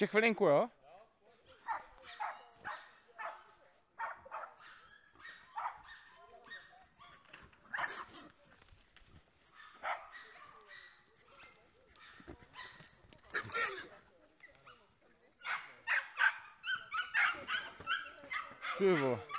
Ještě chvilinku, jo? Ty vole.